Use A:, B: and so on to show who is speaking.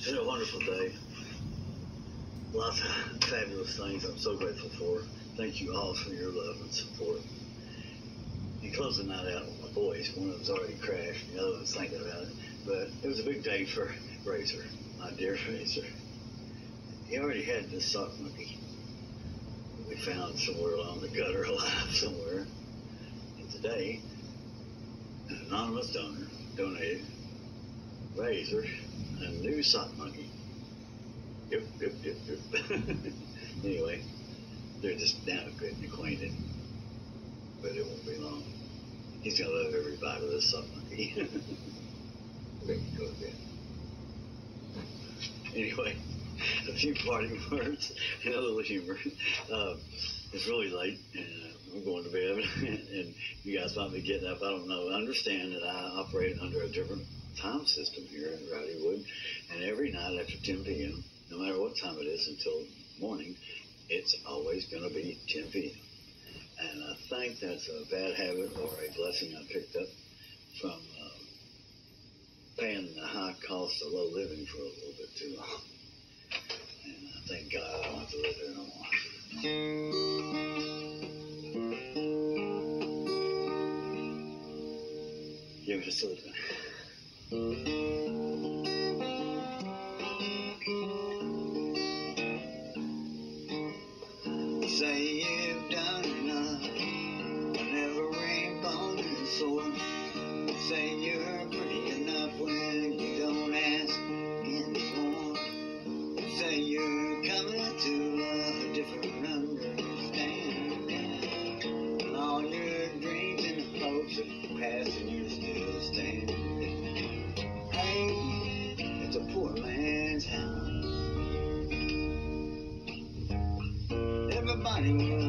A: It's been a wonderful day. Lots of fabulous things I'm so grateful for. Thank you all for your love and support. And closing the night out with my boys. One of them's already crashed, the other one's thinking about it. But it was a big day for Razor, my dear Razor. He already had this sock monkey we found somewhere along the gutter alive somewhere. And today, an anonymous donor donated Razor a new sock monkey. Yep, yep, yep, yep. anyway, they're just now getting acquainted, but it won't be long. He's gonna love every bite of this sock monkey. Make you go bed. Anyway, a few parting words and a little humor. Uh, it's really late, and uh, I'm going to bed, and you guys might be getting up. I don't know. Understand that I operate under a different time system here in Rowdywood, and every night after 10 p.m., no matter what time it is until morning, it's always going to be 10 p.m. And I think that's a bad habit or a blessing I picked up from uh, paying the high cost of low living for a little bit too long. And I thank God I don't have to live there no more. Give it a salute. Say you've done will live